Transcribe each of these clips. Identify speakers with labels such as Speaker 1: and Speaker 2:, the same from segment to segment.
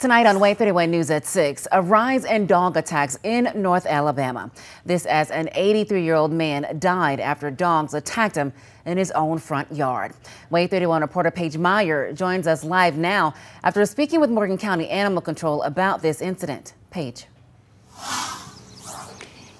Speaker 1: Tonight on WAAY 31 News at 6, a rise in dog attacks in North Alabama. This as an 83 year old man died after dogs attacked him in his own front yard. WAAY 31 reporter Paige Meyer joins us live now after speaking with Morgan County Animal Control about this incident. Paige.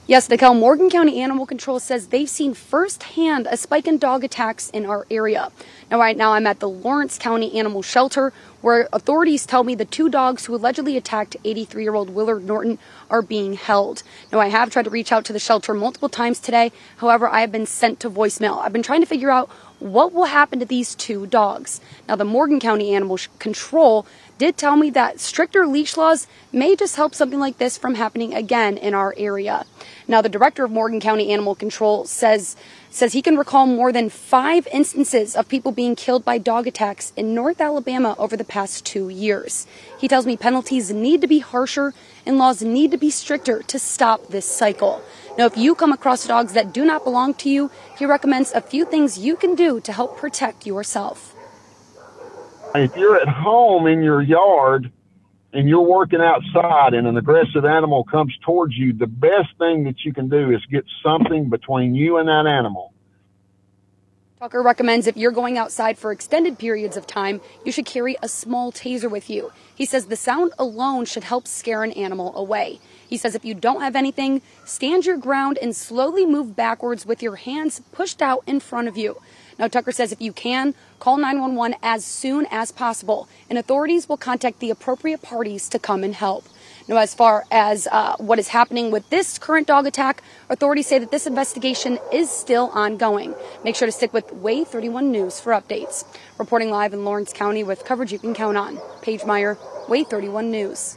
Speaker 2: Yes, Nicole, Morgan County Animal Control says they've seen firsthand a spike in dog attacks in our area. Now, right now, I'm at the Lawrence County Animal Shelter, where authorities tell me the two dogs who allegedly attacked 83 year old Willard Norton are being held. Now, I have tried to reach out to the shelter multiple times today. However, I have been sent to voicemail. I've been trying to figure out what will happen to these two dogs. Now, the Morgan County Animal Control did tell me that stricter leash laws may just help something like this from happening again in our area. Now, the director of Morgan County Animal Control says says he can recall more than five instances of people being killed by dog attacks in North Alabama over the past two years. He tells me penalties need to be harsher and laws need to be stricter to stop this cycle. Now, if you come across dogs that do not belong to you, he recommends a few things you can do to help protect yourself.
Speaker 3: If you're at home in your yard and you're working outside and an aggressive animal comes towards you, the best thing that you can do is get something between you and that animal.
Speaker 2: Tucker recommends if you're going outside for extended periods of time, you should carry a small taser with you. He says the sound alone should help scare an animal away. He says if you don't have anything, stand your ground and slowly move backwards with your hands pushed out in front of you. Now, Tucker says if you can, call 911 as soon as possible, and authorities will contact the appropriate parties to come and help. Now, as far as uh, what is happening with this current dog attack, authorities say that this investigation is still ongoing. Make sure to stick with WAAY 31 News for updates. Reporting live in Lawrence County with coverage you can count on. Paige Meyer, WAAY 31 News.